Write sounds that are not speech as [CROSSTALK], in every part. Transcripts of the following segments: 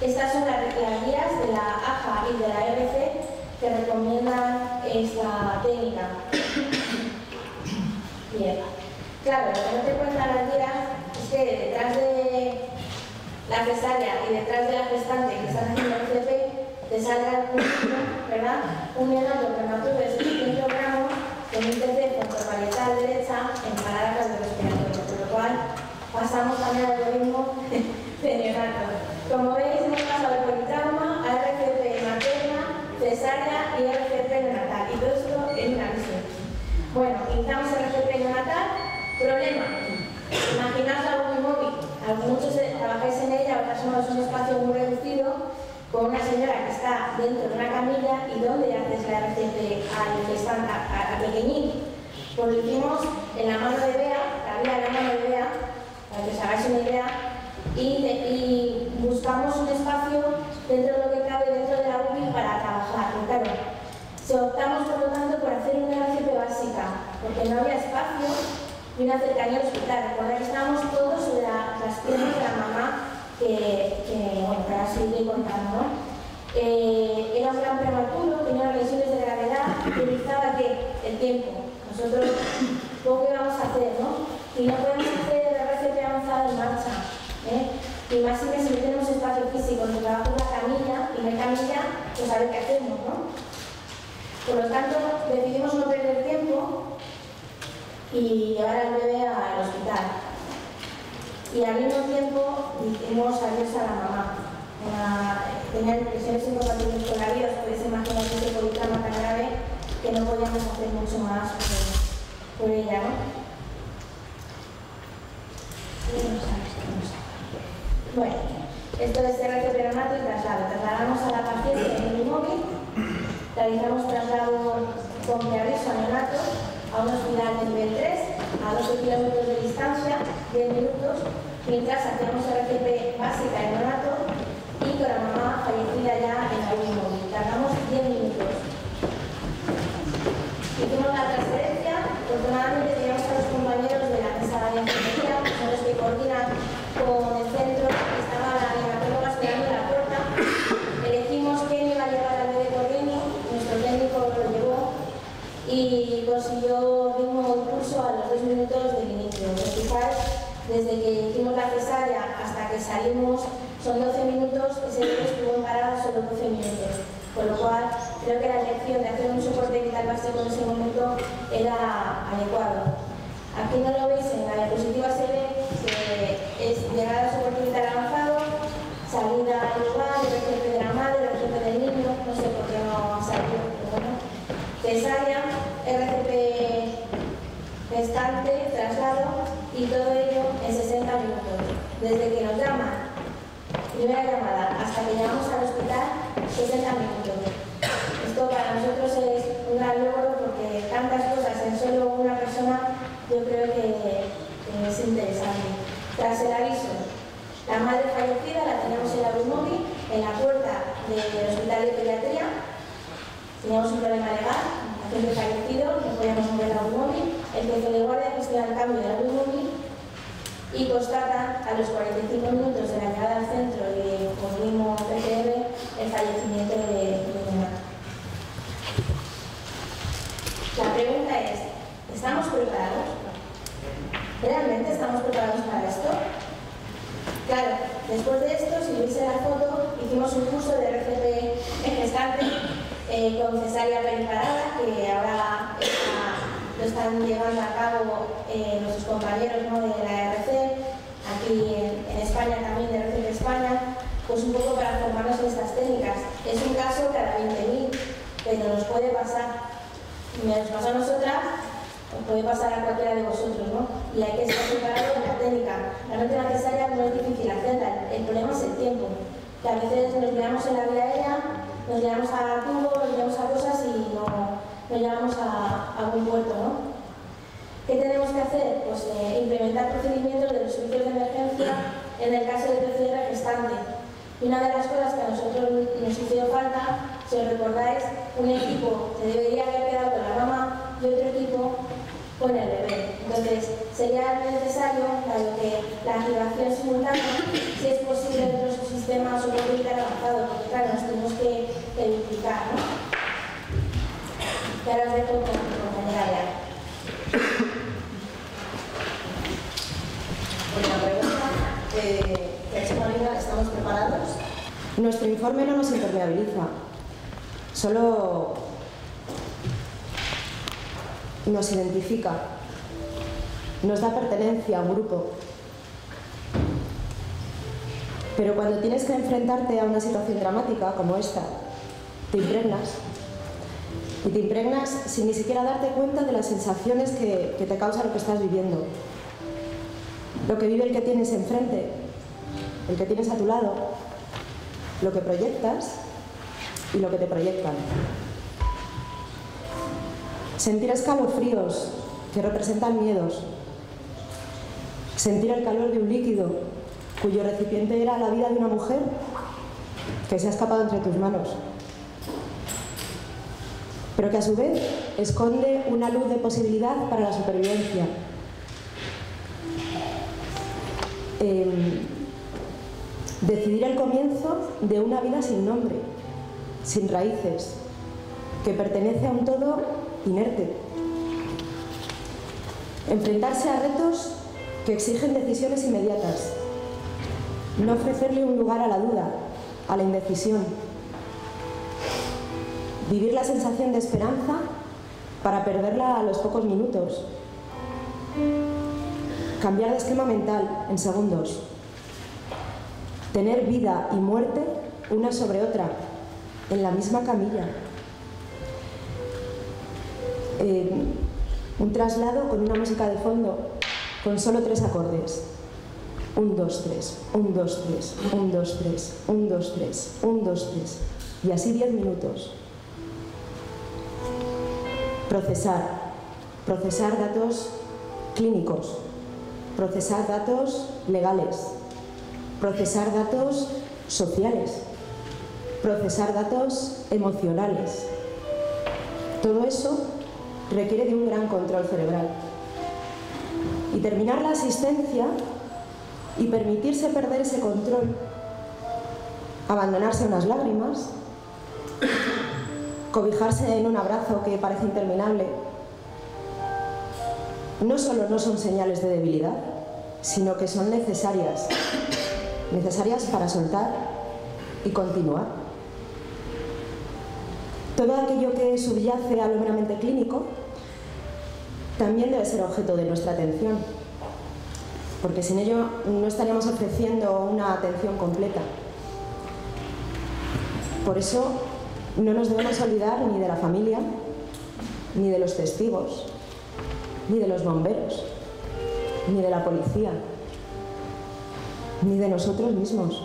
Estas son las, guías de la AJA y de la RC que recomiendan esta técnica. Bien. Claro, lo que no te cuentan las guías es que detrás de la cesárea y detrás de la gestante que están haciendo el CP te salga un ¿verdad? Un neonato prematuro de 600 gramos con un TC con parietal derecha en parada cardiorrespiratoria, por lo cual pasamos también al algoritmo de neonato. Como veis, hemos pasado por el trauma a RCP materna, cesárea y RCP neonatal, y todo esto en una visión. Bueno, iniciamos RCP neonatal, problema. Imaginaos algo muy móvil, muchos trabajáis en ella, otras somos un espacio muy reducido, con una señora que está dentro de una camilla y donde haces la RCP al que está a, a pequeñín. Pues lo hicimos en la mano de Bea, la vía de la mano de Bea, para que os hagáis una idea, y, buscamos un espacio dentro de lo que cabe dentro de la UBI para trabajar. claro, si optamos por lo tanto por hacer una RCP básica, porque no había espacio y una cercanía al hospital. Recuerda que estábamos todos sobre las piernas de la mamá que, bueno, que ahora seguiré contando, eh, era un gran prematuro, tenía lesiones de gravedad, utilizaba que el tiempo. Nosotros poco íbamos a hacer, ¿no? Y no podemos hacer la RCP avanzada en marcha. ¿Eh? Y más si no tenemos espacio físico, nos trabajo en la camilla y no hay camilla, pues a ver qué hacemos, ¿no? Por lo tanto, decidimos no perder tiempo y llevar al bebé al hospital y al mismo tiempo hicimos adiós a la mamá. tenía depresiones incompatibles con la vida, os podéis imaginar que ese politrama tan grave que no podíamos hacer mucho más por, ella, ¿no? Bueno, esto es terapia peronato y traslado. Trasladamos a la paciente en el móvil, realizamos traslado con preaviso neonato a un hospital de nivel 3, a 12 kilómetros de distancia, 10 minutos, mientras hacíamos RCP básica en neonato y con la mamá fallecida ya en la móvil. Tardamos 10 minutos. Hicimos la transferencia, afortunadamente teníamos a los compañeros de la mesa de enfermería, que son los que coordinan con el centro, que estaba la neonatóloga esperando en la puerta. Elegimos quién iba a llevar al bebé corriendo, nuestro técnico lo llevó y consiguió ritmo impulso a los dos minutos del inicio. desde que hicimos la cesárea hasta que salimos son 12 minutos, ese bebé estuvo en parada solo 12 minutos. Con lo cual, creo que la elección de hacer un soporte vital básico en ese momento era adecuado. Aquí no lo veis, en la diapositiva se ve que es llegada a soporte vital avanzado, salida al lugar, el de la madre, el del niño, no sé por qué no ha salido, pero bueno. Cesárea, RCP restante, traslado y todo ello en 60 minutos. Desde que nos llaman, primera llamada, hasta que llegamos al hospital, 60 minutos. Esto para nosotros es un gran logro porque tantas cosas en solo una persona yo creo que, es interesante. Tras el aviso, la madre fallecida la teníamos en la móvil en la puerta del hospital de pediatría. Teníamos un problema legal, paciente fallecido, no podíamos mover la móvil, el jefe de guardia gestiona el cambio de la móvil y constata a los 45 minutos de la llegada al centro de mismo PCR el fallecimiento de, de La pregunta es, ¿estamos preparados? ¿Realmente estamos preparados para esto? Claro, después de esto, si veis la foto, hicimos un curso de RCP en gestante eh, con cesárea preparada, que ahora lo están llevando a cabo eh, nuestros compañeros de la RC, aquí en, España también, de RC de España, pues un poco para formarnos en estas técnicas. Es un caso cada 20.000, pero nos puede pasar. nos pasa a nosotras, os puede pasar a cualquiera de vosotros, ¿no? Y hay que estar preparado en la técnica. Realmente la cesárea no es difícil hacerla, el problema es el tiempo. Que a veces nos veamos en la vía aérea nos llevamos a tubo, nos llevamos a cosas y no, no llegamos a, a buen puerto, ¿no? ¿Qué tenemos que hacer? Pues eh, implementar procedimientos de los servicios de emergencia en el caso de PCR gestante. Y una de las cosas que a nosotros nos hizo falta, si os recordáis, un equipo que debería haber quedado con la mamá y otro equipo con el bebé. Entonces, sería necesario, dado que la activación simultánea, si es posible de su sistema, sistema superviviente avanzado, porque claro, nos tenemos que, que duplicar, ¿no? Y ahora os dejo. Eh. ¿Estamos preparados? Nuestro informe no nos impermeabiliza, solo nos identifica, nos da pertenencia a un grupo. Pero cuando tienes que enfrentarte a una situación dramática como esta, te impregnas. Y te impregnas sin ni siquiera darte cuenta de las sensaciones que, que te causa lo que estás viviendo. Lo que vive el que tienes enfrente, el que tienes a tu lado, lo que proyectas y lo que te proyectan. Sentir escalofríos que representan miedos. Sentir el calor de un líquido cuyo recipiente era la vida de una mujer que se ha escapado entre tus manos. Pero que a su vez esconde una luz de posibilidad para la supervivencia. Eh, decidir el comienzo de una vida sin nombre, sin raíces, que pertenece a un todo inerte. Enfrentarse a retos que exigen decisiones inmediatas. No ofrecerle un lugar a la duda, a la indecisión. Vivir la sensación de esperanza para perderla a los pocos minutos. Cambiar de esquema mental en segundos. Tener vida y muerte una sobre otra, en la misma camilla. Eh, un traslado con una música de fondo, con solo tres acordes. Un, dos, tres, un, dos, tres, un, dos, tres, un, dos, tres, un, dos, tres. Y así diez minutos. Procesar. Procesar datos clínicos. Procesar datos legales. Procesar datos sociales. Procesar datos emocionales. Todo eso requiere de un gran control cerebral. Y terminar la asistencia y permitirse perder ese control, abandonarse unas lágrimas, cobijarse en un abrazo que parece interminable, no solo no son señales de debilidad, sino que son necesarias, necesarias para soltar y continuar. Todo aquello que subyace a lo meramente clínico también debe ser objeto de nuestra atención, porque sin ello no estaríamos ofreciendo una atención completa. Por eso no nos debemos olvidar ni de la familia, ni de los testigos, ni de los bomberos, ni de la policía, ni de nosotros mismos.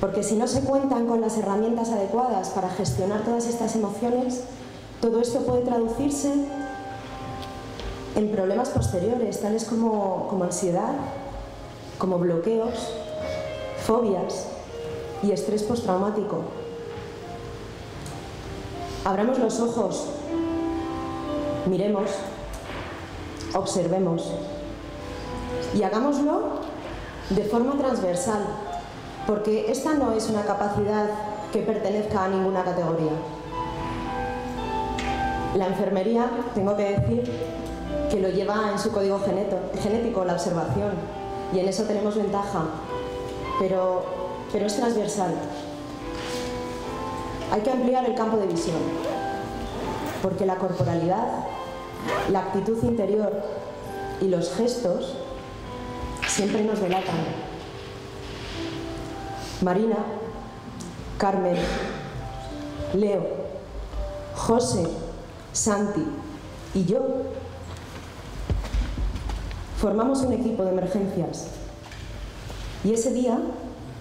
Porque si no se cuentan con las herramientas adecuadas para gestionar todas estas emociones, todo esto puede traducirse en problemas posteriores, tales como, como ansiedad, como bloqueos, fobias y estrés postraumático. Abramos los ojos, miremos, observemos y hagámoslo de forma transversal, porque esta no es una capacidad que pertenezca a ninguna categoría. La enfermería, tengo que decir, que lo lleva en su código genético, la observación, y en eso tenemos ventaja, pero, pero es transversal. Hay que ampliar el campo de visión, porque la corporalidad, la actitud interior y los gestos siempre nos delatan. Marina, Carmen, Leo, José, Santi y yo formamos un equipo de emergencias y ese día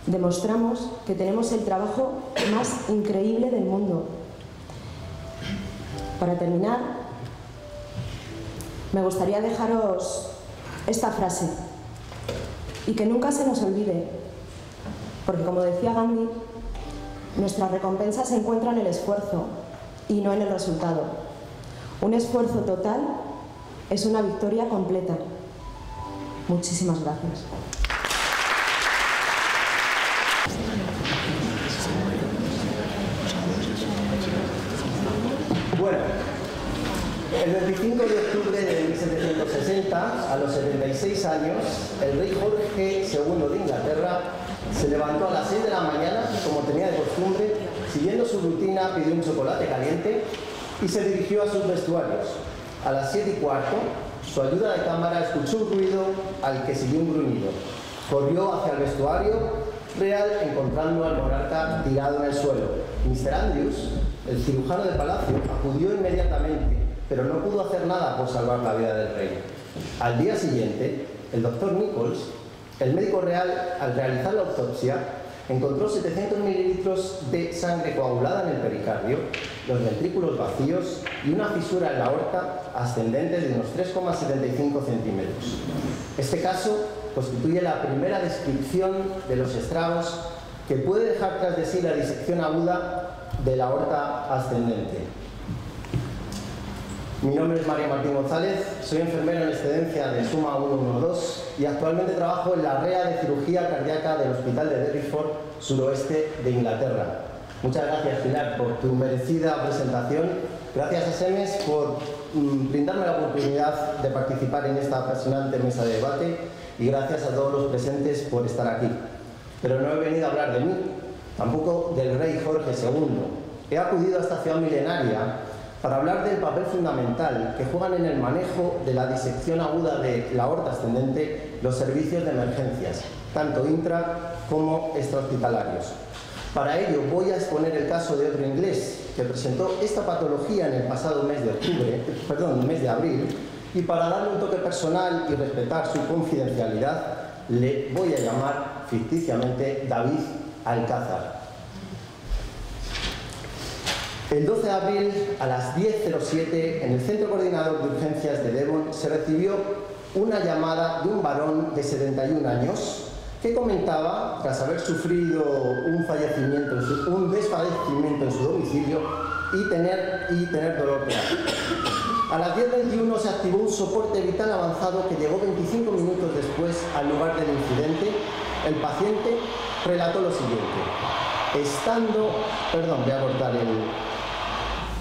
demostramos que tenemos el trabajo más increíble del mundo. Para terminar, me gustaría dejaros esta frase y que nunca se nos olvide, porque como decía Gandhi, nuestra recompensa se encuentra en el esfuerzo y no en el resultado. Un esfuerzo total es una victoria completa. Muchísimas gracias. Bueno, el 25 de octubre de 1760, a los 76 años, el rey Jorge II de Inglaterra se levantó a las 6 de la mañana, como tenía de costumbre, siguiendo su rutina, pidió un chocolate caliente y se dirigió a sus vestuarios. A las 7 y cuarto, su ayuda de cámara escuchó un ruido al que siguió un gruñido. Corrió hacia el vestuario real encontrando al monarca tirado en el suelo. Mr. Andrews, el cirujano de palacio, acudió inmediatamente, pero no pudo hacer nada por salvar la vida del rey. Al día siguiente, el doctor Nichols, el médico real, al realizar la autopsia, encontró 700 mililitros de sangre coagulada en el pericardio, los ventrículos vacíos y una fisura en la aorta ascendente de unos 3,75 centímetros. Este caso constituye la primera descripción de los estragos que puede dejar tras de sí la disección aguda de la aorta ascendente. Mi nombre es María Martín González, soy enfermero en excedencia de Suma 112 y actualmente trabajo en la REA de cirugía cardíaca del Hospital de Derriford, suroeste de Inglaterra. Muchas gracias, Pilar, por tu merecida presentación. Gracias a SEMES por mm, brindarme la oportunidad de participar en esta apasionante mesa de debate y gracias a todos los presentes por estar aquí. Pero no he venido a hablar de mí, tampoco del rey Jorge II. He acudido a esta ciudad milenaria para hablar del papel fundamental que juegan en el manejo de la disección aguda de la aorta ascendente los servicios de emergencias, tanto intra como extrahospitalarios. Para ello voy a exponer el caso de otro inglés que presentó esta patología en el pasado mes de mes de abril, y para darle un toque personal y respetar su confidencialidad, le voy a llamar ficticiamente David Alcázar. El 12 de abril a las 10.07 en el Centro Coordinador de Urgencias de Devon se recibió una llamada de un varón de 71 años que comentaba, tras haber sufrido un, fallecimiento un desfallecimiento en su domicilio y tener, y tener dolor A las 10.21 se activó un soporte vital avanzado que llegó 25 minutos después al lugar del incidente. El paciente relató lo siguiente. Estando, perdón, voy a cortar el,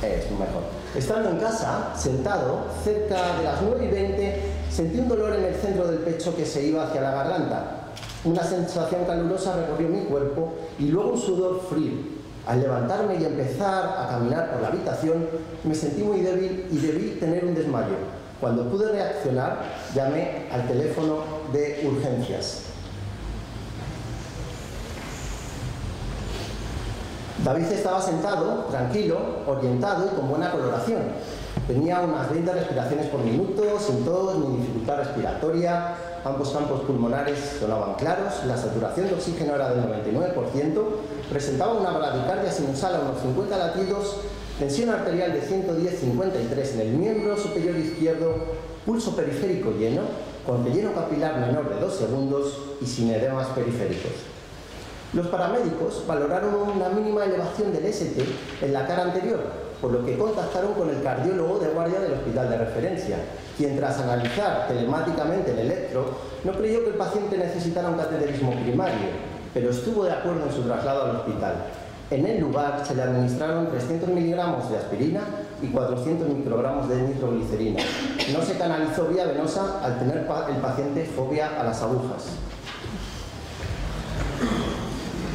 es mejor. Estando en casa, sentado, cerca de las 9 y 20, sentí un dolor en el centro del pecho que se iba hacia la garganta. Una sensación calurosa recorrió mi cuerpo y luego un sudor frío. Al levantarme y empezar a caminar por la habitación, me sentí muy débil y debí tener un desmayo. Cuando pude reaccionar, llamé al teléfono de urgencias. David estaba sentado, tranquilo, orientado y con buena coloración. Tenía unas 20 respiraciones por minuto, sin tos ni dificultad respiratoria, ambos campos pulmonares sonaban claros, la saturación de oxígeno era del 99%, presentaba una bradicardia sinusal a unos 50 latidos, tensión arterial de 110-53 en el miembro superior izquierdo, pulso periférico lleno, con relleno capilar menor de 2 segundos y sin edemas periféricos. Los paramédicos valoraron una mínima elevación del ST en la cara anterior, por lo que contactaron con el cardiólogo de guardia del hospital de referencia, quien tras analizar telemáticamente el electro, no creyó que el paciente necesitara un cateterismo primario, pero estuvo de acuerdo en su traslado al hospital. En el lugar se le administraron 300 miligramos de aspirina y 400 microgramos de nitroglicerina. No se canalizó vía venosa al tener el paciente fobia a las agujas.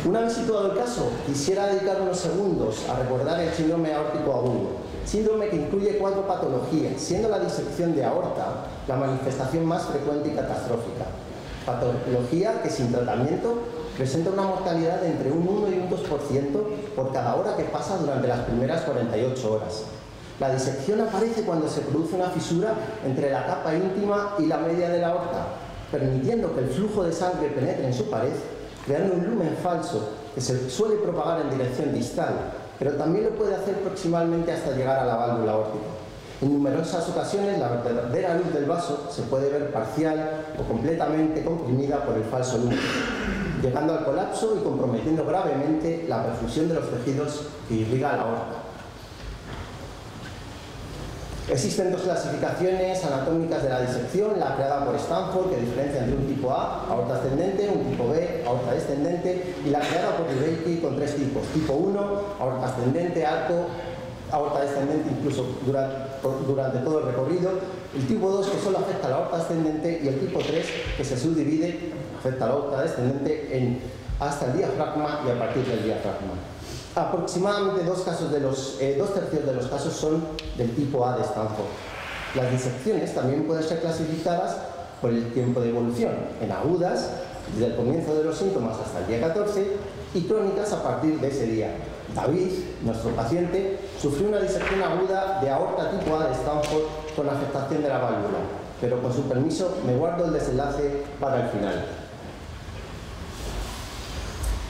Una vez situado el caso, quisiera dedicar unos segundos a recordar el síndrome aórtico agudo, síndrome que incluye cuatro patologías, siendo la disección de aorta la manifestación más frecuente y catastrófica. Patología que sin tratamiento presenta una mortalidad de entre un 1 y un 2% por cada hora que pasa durante las primeras 48 horas. La disección aparece cuando se produce una fisura entre la capa íntima y la media de la aorta, permitiendo que el flujo de sangre penetre en su pared creando un lumen falso que se suele propagar en dirección distal, pero también lo puede hacer proximalmente hasta llegar a la válvula aórtica. En numerosas ocasiones la verdadera luz del vaso se puede ver parcial o completamente comprimida por el falso lumen, llegando al colapso y comprometiendo gravemente la perfusión de los tejidos que irriga la aorta. Existen dos clasificaciones anatómicas de la disección, la creada por Stanford, que diferencia entre un tipo A, aorta ascendente, un tipo B, aorta descendente, y la creada por DeBakey con tres tipos. Tipo 1, aorta ascendente, arco, aorta descendente incluso durante, durante todo el recorrido, el tipo 2 que solo afecta a la aorta ascendente y el tipo 3 que se subdivide, afecta a la aorta descendente en, hasta el diafragma y a partir del diafragma. Aproximadamente eh, dos tercios de los casos son del tipo A de Stanford. Las disecciones también pueden ser clasificadas por el tiempo de evolución, en agudas, desde el comienzo de los síntomas hasta el día 14, y crónicas a partir de ese día. David, nuestro paciente, sufrió una disección aguda de aorta tipo A de Stanford con afectación de la válvula, pero con su permiso me guardo el desenlace para el final.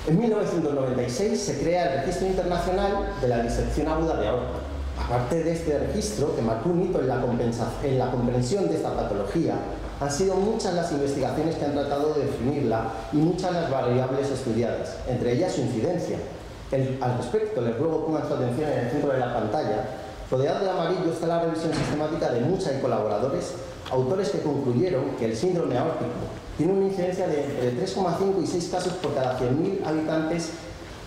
En 1996 se crea el Registro Internacional de la Disección Aguda de Aorta. Aparte de este registro, que marcó un hito en la, en la comprensión de esta patología, han sido muchas las investigaciones que han tratado de definirla y muchas las variables estudiadas, entre ellas su incidencia. al respecto, les ruego pongan su atención en el centro de la pantalla. Rodeado de amarillo está la revisión sistemática de muchas y colaboradores, autores que concluyeron que el síndrome aórtico tiene una incidencia de entre 3,5 y 6 casos por cada 100.000 habitantes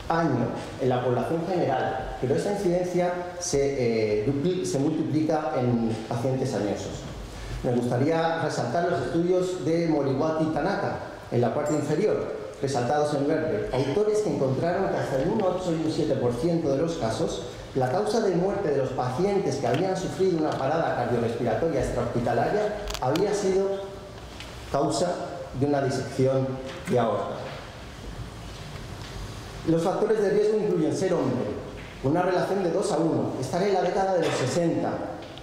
año en la población general, pero esa incidencia se, eh, se multiplica en pacientes añosos. Me gustaría resaltar los estudios de Moriwati y Tanaka en la parte inferior, resaltados en verde, autores que encontraron que hasta el 1, 8 y un 7% de los casos la causa de muerte de los pacientes que habían sufrido una parada cardiorrespiratoria extrahospitalaria había sido causa de una disección de aorta. Los factores de riesgo incluyen ser hombre, una relación de 2 a 1, estar en la década de los 60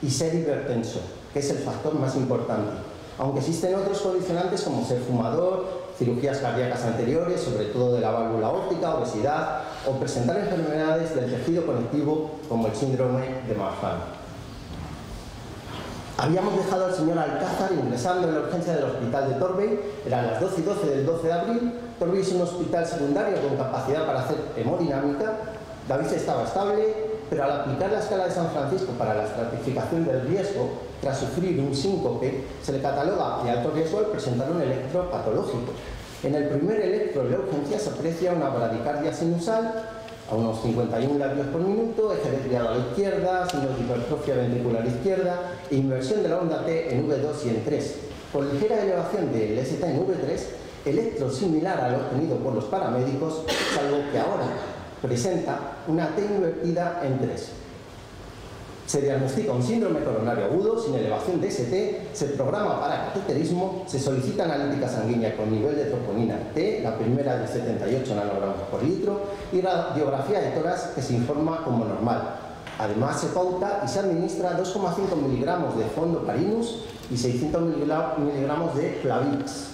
y ser hipertenso, que es el factor más importante. Aunque existen otros condicionantes como ser fumador, cirugías cardíacas anteriores, sobre todo de la válvula óptica, obesidad o presentar enfermedades del tejido conectivo como el síndrome de Marfan. Habíamos dejado al señor Alcázar ingresando en la urgencia del hospital de Torbay, eran las 12 y 12 del 12 de abril. Torbay es un hospital secundario con capacidad para hacer hemodinámica. David estaba estable, pero al aplicar la escala de San Francisco para la estratificación del riesgo, tras sufrir un síncope, se le cataloga de alto riesgo al presentar un electro patológico. En el primer electro de urgencia se aprecia una bradicardia sinusal a unos 51 latidos por minuto, eje a la izquierda, signos de hipertrofia ventricular izquierda inversión de la onda T en V2 y en 3. Con ligera elevación del ST en V3, electro similar al obtenido por los paramédicos, salvo que ahora presenta una T invertida en 3. Se diagnostica un síndrome coronario agudo sin elevación de ST, se programa para cateterismo, se solicita analítica sanguínea con nivel de troponina T, la primera de 78 nanogramos por litro, y radiografía de tórax que se informa como normal. Además se pauta y se administra 2,5 miligramos de fondo parinus y 600 miligramos de Plavix.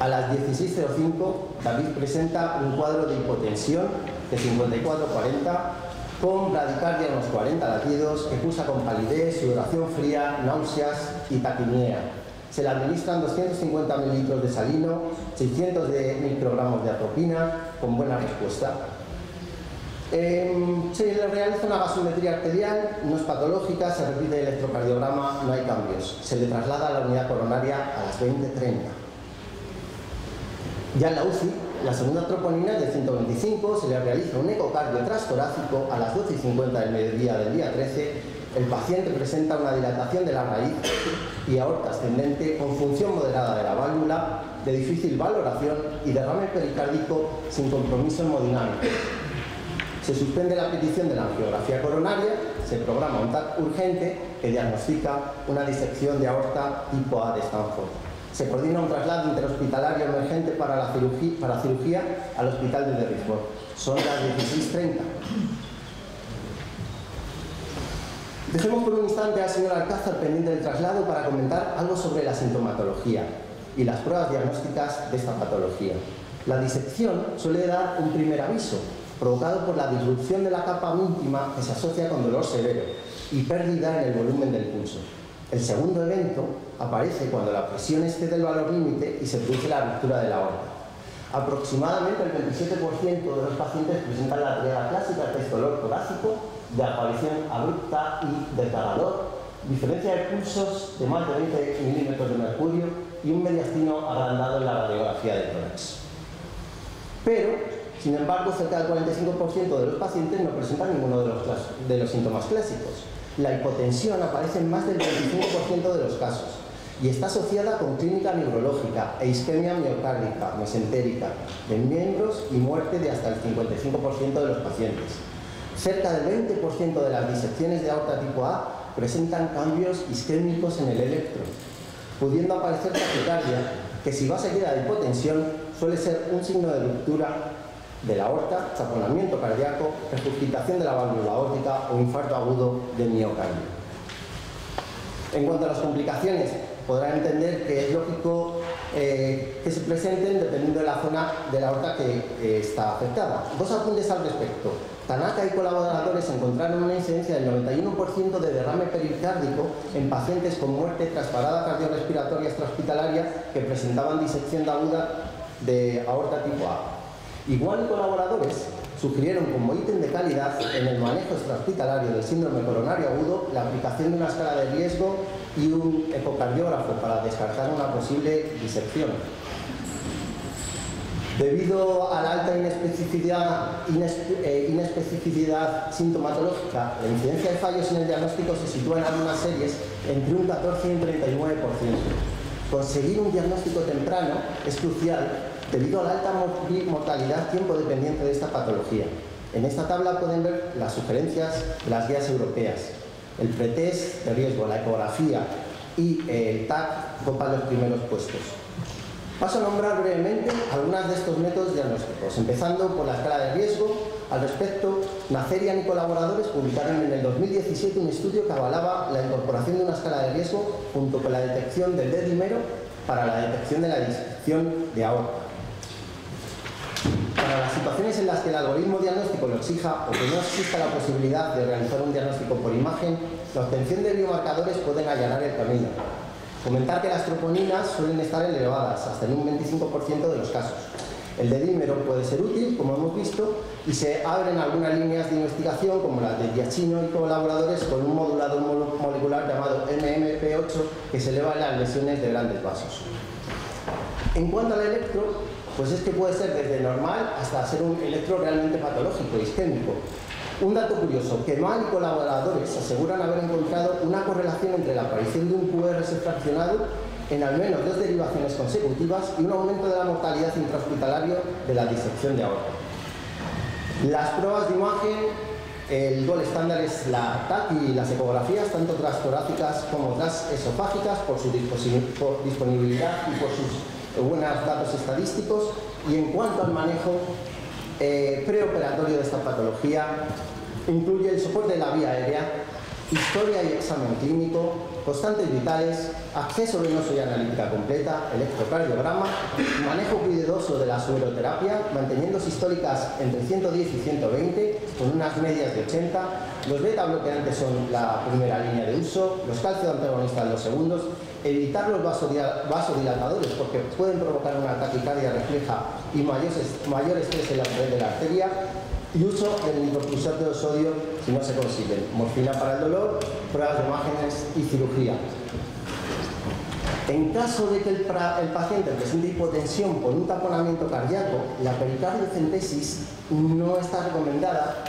A las 16.05 David presenta un cuadro de hipotensión de 54-40 con bradicardia a unos 40 latidos, que cursa con palidez, sudoración fría, náuseas y taquimia. Se le administran 250 mililitros de salino, 600 de microgramos de atropina, con buena respuesta. Em, se le realiza una gasometría arterial, no es patológica, se repite el electrocardiograma, no hay cambios. Se le traslada a la unidad coronaria a las 20.30. Ya en la UCI la segunda troponina de 125, se le realiza un ecocardio transtorácico a las 12 y 50 del mediodía del día 13. El paciente presenta una dilatación de la raíz y aorta ascendente con función moderada de la válvula, de difícil valoración y derrame pericárdico sin compromiso hemodinámico. Se suspende la petición de la angiografía coronaria, se programa un TAC urgente que diagnostica una disección de aorta tipo A de Stanford. Se coordina un traslado interhospitalario emergente para la cirugía, para cirugía al hospital de Derrisburg. Son las 16.30. Dejemos por un instante al señor Alcázar pendiente del traslado para comentar algo sobre la sintomatología y las pruebas diagnósticas de esta patología. La disección suele dar un primer aviso, provocado por la disrupción de la capa íntima que se asocia con dolor severo y pérdida en el volumen del pulso. El segundo evento aparece cuando la presión esté del valor límite y se produce la ruptura de la aorta. Aproximadamente el 27% de los pacientes presentan la triada clásica, es dolor torácico, de aparición abrupta y desgarrador, diferencia de pulsos de más de 20 milímetros de mercurio y un mediastino agrandado en la radiografía de tórax. Pero Sin embargo, cerca del 45% de los pacientes no presentan ninguno de de los síntomas clásicos. La hipotensión aparece en más del 25% de los casos y está asociada con clínica neurológica e isquemia miocárdica, mesentérica, de miembros y muerte de hasta el 55% de los pacientes. Cerca del 20% de las disecciones de aorta tipo A presentan cambios isquémicos en el electro, pudiendo aparecer taquicardia, que si va seguida de hipotensión suele ser un signo de ruptura de la aorta, taponamiento cardíaco, resuscitación de la válvula aórtica o infarto agudo de miocardio. En cuanto a las complicaciones, podrán entender que es lógico eh, que se presenten dependiendo de la zona de la aorta que eh, está afectada. Dos apuntes al respecto. Tanaka y colaboradores encontraron una incidencia del 91% de derrame pericárdico en pacientes con muerte tras parada cardiorrespiratoria extrahospitalaria que presentaban disección de aguda de aorta tipo A. Igual colaboradores sugirieron como ítem de calidad en el manejo extrahospitalario del síndrome coronario agudo la aplicación de una escala de riesgo y un ecocardiógrafo para descartar una posible disección. Debido a la alta inespecificidad, eh, inespecificidad sintomatológica, la incidencia de fallos en el diagnóstico se sitúa en algunas series entre un 14 y un 39%. Conseguir un diagnóstico temprano es crucial debido a la alta mortalidad tiempo dependiente de esta patología. En esta tabla pueden ver las sugerencias de las guías europeas. El pretest de riesgo, la ecografía y el TAC copan los primeros puestos. Paso a nombrar brevemente algunos de estos métodos diagnósticos, empezando por la escala de riesgo. Al respecto, Nacerian y colaboradores publicaron en el 2017 un estudio que avalaba la incorporación de una escala de riesgo junto con la detección del dedimero para la detección de la disección de aorta. Para las situaciones en las que el algoritmo diagnóstico lo exija o que no exista la posibilidad de realizar un diagnóstico por imagen, la obtención de biomarcadores pueden allanar el camino. Comentar que las troponinas suelen estar elevadas, hasta en un 25% de los casos. El dedímero puede ser útil, como hemos visto, y se abren algunas líneas de investigación, como las de Diachino y colaboradores, con un modulador molecular llamado MMP8 que se eleva en las lesiones de grandes vasos. En cuanto al electro, pues es que puede ser desde normal hasta ser un electro realmente patológico, isquémico. Un dato curioso, que Mal y colaboradores aseguran haber encontrado una correlación entre la aparición de un QRS fraccionado en al menos dos derivaciones consecutivas y un aumento de la mortalidad intrahospitalaria de la disección de aorta. Las pruebas de imagen, el gol estándar es la TAC y las ecografías, tanto transtorácicas como transesofágicas, por su disponibilidad y por sus buenos datos estadísticos y en cuanto al manejo eh, preoperatorio de esta patología, incluye el soporte de la vía aérea, historia y examen clínico, constantes vitales, acceso venoso y analítica completa, electrocardiograma, manejo cuidadoso de la sueroterapia, manteniendo históricas entre 110 y 120, con unas medias de 80, los beta bloqueantes son la primera línea de uso, los calcio antagonistas los segundos, evitar los vasodilatadores porque pueden provocar una taquicardia refleja y mayor, estrés en la pared de la arteria y uso del micropulsor de sodio si no se consiguen. Morfina para el dolor, pruebas de imágenes y cirugía. En caso de que el, paciente presente hipotensión por un taponamiento cardíaco, la pericardiocentesis no está recomendada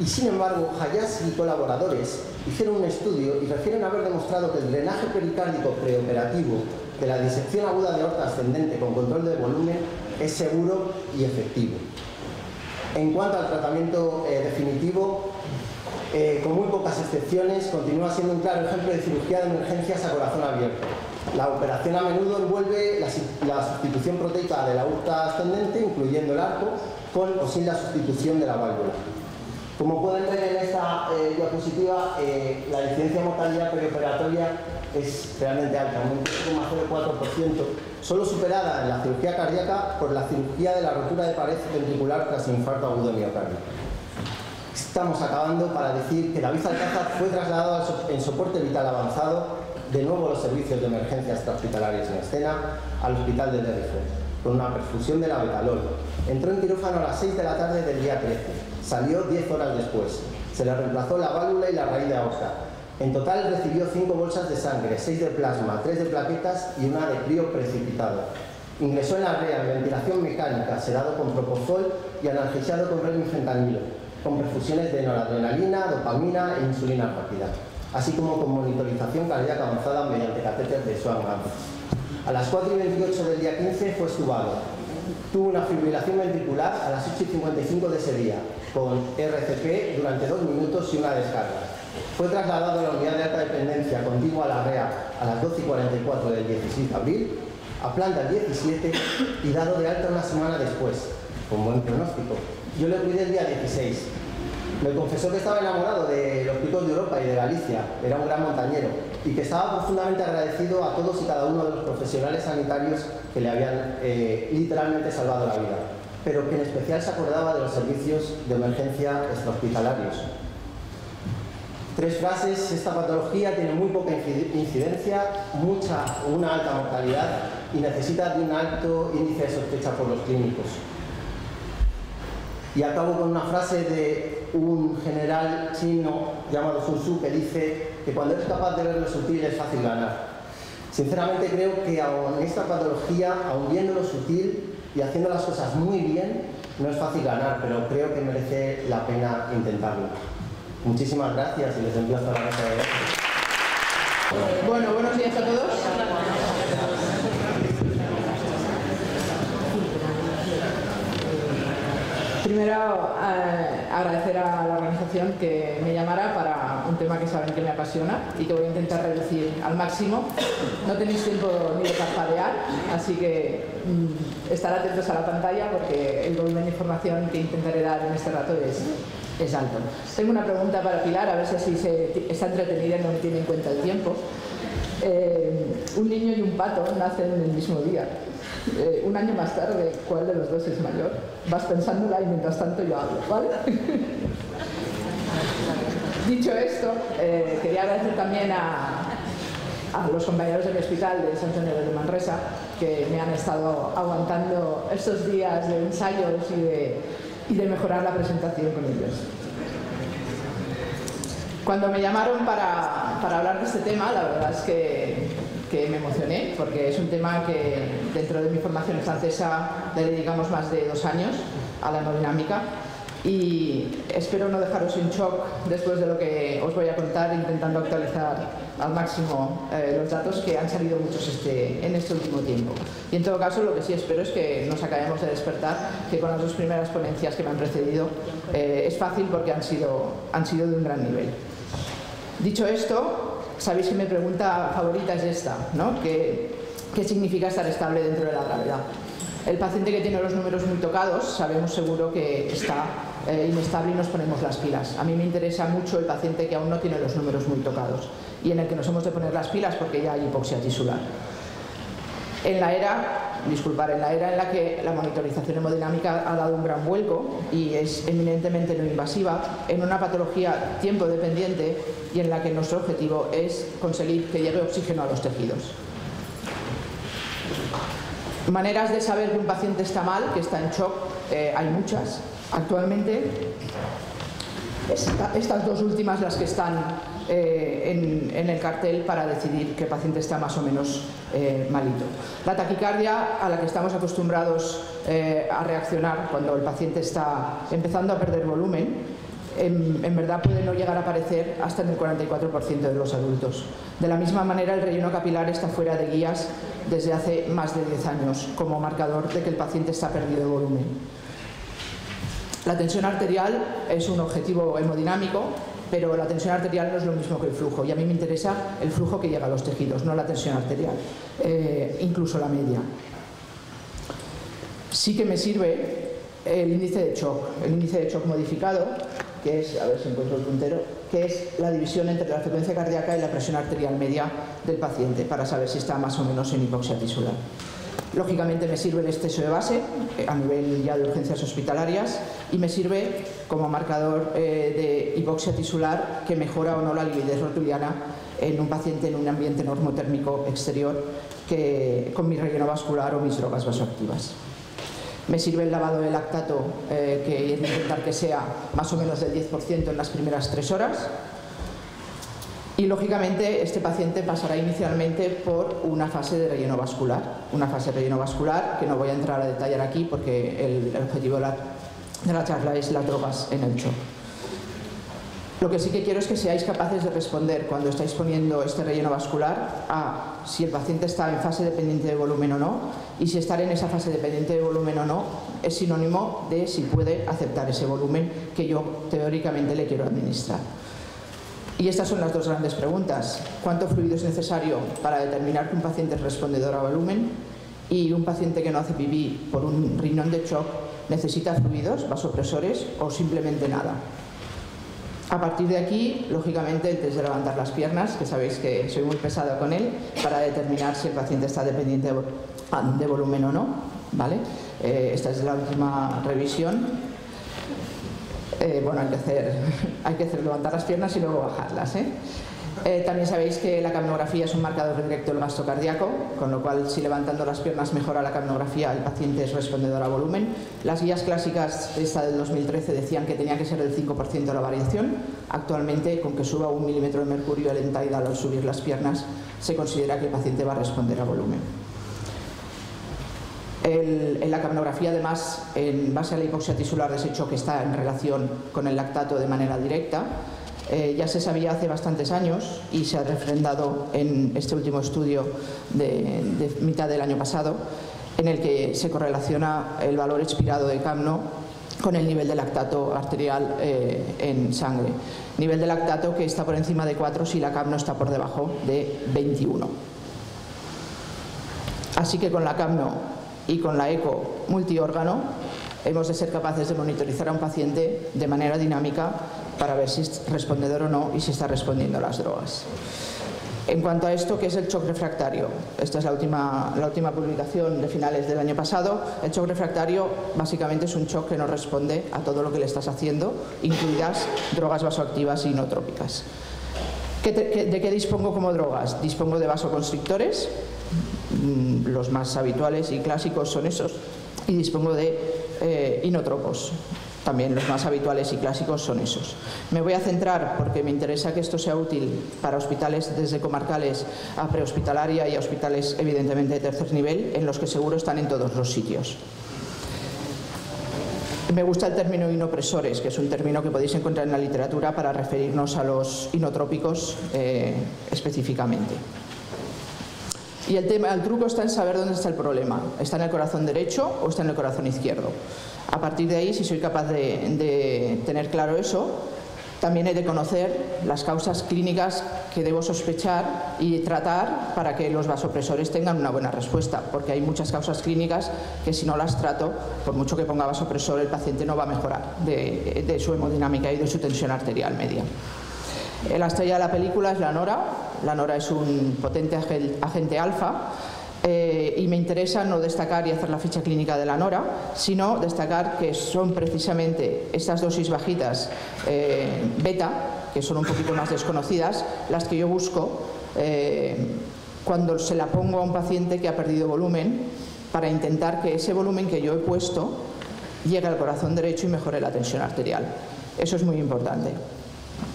y sin embargo Hayashi y colaboradores hicieron un estudio y refieren haber demostrado que el drenaje pericárdico preoperativo de la disección aguda de aorta ascendente con control de volumen es seguro y efectivo. En cuanto al tratamiento eh, definitivo, eh, con muy pocas excepciones, continúa siendo un claro ejemplo de cirugía de emergencias a corazón abierto. La operación a menudo envuelve la, la sustitución proteica de la aorta ascendente, incluyendo el arco, con o sin la sustitución de la válvula. Como pueden ver en esta eh, diapositiva, eh, la incidencia de mortalidad preoperatoria es realmente alta, un 1,04%, solo superada en la cirugía cardíaca por la cirugía de la rotura de pared ventricular tras infarto agudo miocardio. Estamos acabando para decir que David Alcázar fue trasladado en soporte vital avanzado de nuevo los servicios de emergencias extrahospitalarias en escena al hospital de Derrifo con una perfusión de la betalol. Entró en quirófano a las 6 de la tarde del día 13. Salió 10 horas después. Se le reemplazó la válvula y la raíz de aorta. En total recibió 5 bolsas de sangre, 6 de plasma, 3 de plaquetas y una de crío precipitado. Ingresó en la REA en ventilación mecánica, sedado con propofol y analgesiado con remifentanilo, con perfusiones de noradrenalina, dopamina e insulina rápida, así como con monitorización cardíaca avanzada mediante catéter de Swan A las 4 y 28 del día 15 fue estubado. Tuvo una fibrilación ventricular a las 8 y 55 de ese día, con RCP durante dos minutos y una descarga. Fue trasladado a la unidad de alta dependencia contigua a la REA a las 12 y 44 del 16 de abril a planta el 17 y dado de alta una semana después, con buen pronóstico. Yo le cuidé el día 16. Me confesó que estaba enamorado de los picos de Europa y de Galicia, era un gran montañero, y que estaba profundamente agradecido a todos y cada uno de los profesionales sanitarios que le habían eh, literalmente salvado la vida, pero que en especial se acordaba de los servicios de emergencia extrahospitalarios. Tres frases, esta patología tiene muy poca incidencia, mucha o una alta mortalidad y necesita de un alto índice de sospecha por los clínicos. Y acabo con una frase de un general chino llamado Sun Tzu que dice que cuando eres capaz de ver lo sutil es fácil ganar. Sinceramente creo que aun esta patología, aun viendo lo sutil y haciendo las cosas muy bien, no es fácil ganar, pero creo que merece la pena intentarlo. Muchísimas gracias y les envío hasta la casa de Bueno, buenos días a todos. Primero, eh, agradecer a la organización que me llamara para un tema que saben que me apasiona y que voy a intentar reducir al máximo. No tenéis tiempo ni de parpadear, así que mm, estar atentos a la pantalla porque el volumen de información que intentaré dar en este rato es, es alto. Tengo una pregunta para Pilar, a ver si se, está entretenida y no tiene en cuenta el tiempo. Eh, un niño y un pato nacen en el mismo día. Eh, un año más tarde, ¿cuál de los dos es mayor? Vas pensándola y mientras tanto yo hablo, ¿vale? [LAUGHS] Dicho esto, eh, quería agradecer también a, los compañeros de mi hospital de San Antonio de Manresa que me han estado aguantando estos días de ensayos y de, y de mejorar la presentación con ellos. Cuando me llamaron para, para hablar de este tema, la verdad es que que me emocioné porque es un tema que dentro de mi formación francesa le dedicamos más de dos años a la hemodinámica y espero no dejaros en shock después de lo que os voy a contar intentando actualizar al máximo eh, los datos que han salido muchos este, en este último tiempo. Y en todo caso lo que sí espero es que nos acabemos de despertar, que con las dos primeras ponencias que me han precedido eh, es fácil porque han sido, han sido de un gran nivel. Dicho esto, sabéis que mi pregunta favorita es esta, ¿no? ¿Qué, significa estar estable dentro de la gravedad? El paciente que tiene los números muy tocados, sabemos seguro que está eh, inestable y nos ponemos las pilas. A mí me interesa mucho el paciente que aún no tiene los números muy tocados y en el que nos hemos de poner las pilas porque ya hay hipoxia tisular. En la era, disculpar, en la era en la que la monitorización hemodinámica ha dado un gran vuelco y es eminentemente no invasiva, en una patología tiempo dependiente y en la que nuestro objetivo es conseguir que llegue oxígeno a los tejidos. Maneras de saber que un paciente está mal, que está en shock, eh, hay muchas. Actualmente, estas dos últimas las que están eh, en, el cartel para decidir el paciente está más o menos eh, malito. La taquicardia a la que estamos acostumbrados eh, a reaccionar cuando el paciente está empezando a perder volumen, en, en, verdad puede no llegar a aparecer hasta en el 44% de los adultos. De la misma manera, el relleno capilar está fuera de guías desde hace más de 10 años como marcador de que el paciente está perdido de volumen. La tensión arterial es un objetivo hemodinámico pero la tensión arterial no es lo mismo que el flujo y a mí me interesa el flujo que llega a los tejidos, no la tensión arterial, eh, incluso la media. Sí que me sirve el índice de shock, el índice de shock modificado, que es, a ver si encuentro el puntero, que es la división entre la frecuencia cardíaca y la presión arterial media del paciente para saber si está más o menos en hipoxia tisular. Lógicamente me sirve el exceso de base eh, a nivel ya de urgencias hospitalarias y me sirve como marcador eh, de hipoxia tisular que mejora o no la lividez rotuliana en un paciente en un ambiente normotérmico exterior que, con mi relleno vascular o mis drogas vasoactivas. Me sirve el lavado de lactato, eh, que intentar que sea más o menos del 10% en las primeras tres horas Y lógicamente este paciente pasará inicialmente por una fase de relleno vascular, una fase de relleno vascular que no voy a entrar a detallar aquí porque el, objetivo de la, de la charla es las drogas en el shock. Lo que sí que quiero es que seáis capaces de responder cuando estáis poniendo este relleno vascular a si el paciente está en fase dependiente de volumen o no y si estar en esa fase dependiente de volumen o no es sinónimo de si puede aceptar ese volumen que yo teóricamente le quiero administrar. Y estas son las dos grandes preguntas. ¿Cuánto fluido es necesario para determinar que un paciente es respondedor a volumen? Y un paciente que no hace pipí por un riñón de shock necesita fluidos, vasopresores o simplemente nada. A partir de aquí, lógicamente, antes de levantar las piernas, que sabéis que soy muy pesado con él, para determinar si el paciente está dependiente de volumen o no. ¿vale? Eh, esta es la última revisión. Eh, bueno, hay que, hacer, [LAUGHS] hay que hacer levantar las piernas y luego bajarlas. ¿eh? Eh, también sabéis que la capnografía es un marcador directo del gasto cardíaco, con lo cual si levantando las piernas mejora la capnografía, el paciente es respondedor a volumen. Las guías clásicas, esta del 2013, decían que tenía que ser del 5% de la variación. Actualmente, con que suba un milímetro de mercurio el entaidal al subir las piernas, se considera que el paciente va a responder a volumen. En la capnografía, además, en base a la hipoxia tisular de que está en relación con el lactato de manera directa, eh, ya se sabía hace bastantes años y se ha refrendado en este último estudio de, mitad del año pasado, en el que se correlaciona el valor expirado de Camno con el nivel de lactato arterial eh, en sangre. Nivel de lactato que está por encima de 4 si la CAMNO está por debajo de 21. Así que con la CAMNO y con la ECO multiórgano hemos de ser capaces de monitorizar a un paciente de manera dinámica para ver si es respondedor o no y si está respondiendo a las drogas. En cuanto a esto, ¿qué es el shock refractario? Esta es la última, la última publicación de finales del año pasado. El shock refractario básicamente es un shock que no responde a todo lo que le estás haciendo, incluidas drogas vasoactivas y inotrópicas. ¿De qué dispongo como drogas? Dispongo de vasoconstrictores, los más habituales y clásicos son esos, y dispongo de eh, inotropos. También los más habituales y clásicos son esos. Me voy a centrar, porque me interesa que esto sea útil para hospitales desde comarcales a prehospitalaria y a hospitales evidentemente de tercer nivel, en los que seguro están en todos los sitios. Me gusta el término inopresores, que es un término que podéis encontrar en la literatura para referirnos a los inotrópicos eh, específicamente. Y el, tema, el truco está en saber dónde está el problema. ¿Está en el corazón derecho o está en el corazón izquierdo? A partir de ahí, si soy capaz de, tener claro eso, también he de conocer las causas clínicas que debo sospechar y tratar para que los vasopresores tengan una buena respuesta, porque hay muchas causas clínicas que si no las trato, por mucho que ponga vasopresor, el paciente no va a mejorar de, de su hemodinámica y de su tensión arterial media. La estrella de la película es la Nora. La Nora es un potente agente alfa eh, y me interesa no destacar y hacer la ficha clínica de la Nora, sino destacar que son precisamente estas dosis bajitas eh, beta, que son un poquito más desconocidas, las que yo busco eh, cuando se la pongo a un paciente que ha perdido volumen para intentar que ese volumen que yo he puesto llegue al corazón derecho y mejore la tensión arterial. Eso es muy importante.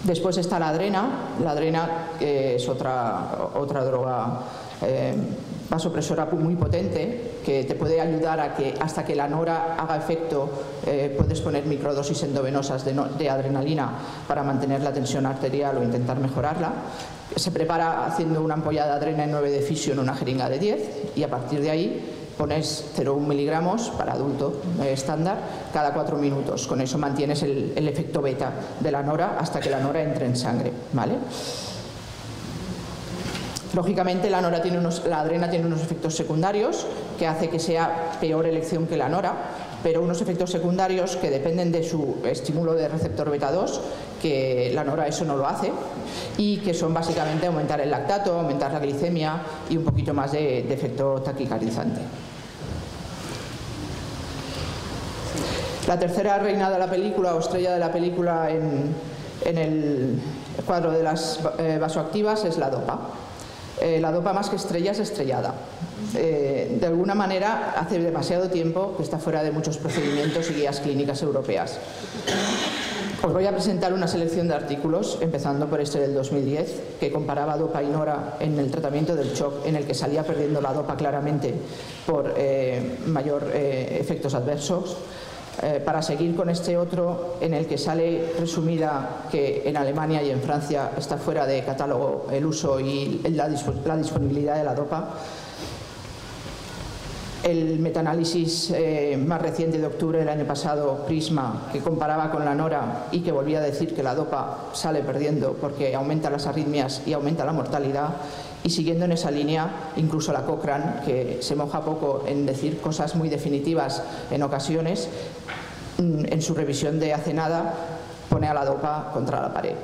Después está la adrena, la adrena es otra, otra droga eh, vasopresora muy potente que te puede ayudar a que hasta que la nora haga efecto eh, puedes poner microdosis endovenosas de, adrenalina para mantener la tensión arterial o intentar mejorarla. Se prepara haciendo una ampolla de adrena en 9 de fisio en una jeringa de 10 y a partir de ahí pones 0,1 miligramos para adulto eh, estándar cada 4 minutos. Con eso mantienes el, efecto beta de la nora hasta que la nora entre en sangre. ¿vale? Lógicamente la, nora tiene unos, la adrena tiene unos efectos secundarios que hace que sea peor elección que la nora, pero unos efectos secundarios que dependen de su estímulo de receptor beta 2, que la nora eso no lo hace, y que son básicamente aumentar el lactato, aumentar la glicemia y un poquito más de, de efecto taquicardizante. La tercera reina de la película o estrella de la película en, el cuadro de las eh, vasoactivas es la dopa. Eh, la dopa más que estrella es estrellada. Eh, de alguna manera hace demasiado tiempo que está fuera de muchos procedimientos y guías clínicas europeas. Os voy a presentar una selección de artículos, empezando por este del 2010, que comparaba dopa y nora en el tratamiento del shock, en el que salía perdiendo la dopa claramente por mayor efectos adversos. Eh, para seguir con este otro, en el que sale resumida que en Alemania y en Francia está fuera de catálogo el uso y la, disponibilidad de la dopa el metaanálisis eh, más reciente de octubre del año pasado, Prisma, que comparaba con la NORA y que volvía a decir que la DOPA sale perdiendo porque aumenta las arritmias y aumenta la mortalidad. Y siguiendo en esa línea, incluso la Cochrane, que se moja poco en decir cosas muy definitivas en ocasiones, mm, en su revisión de hace nada, pone a la DOPA contra la pared.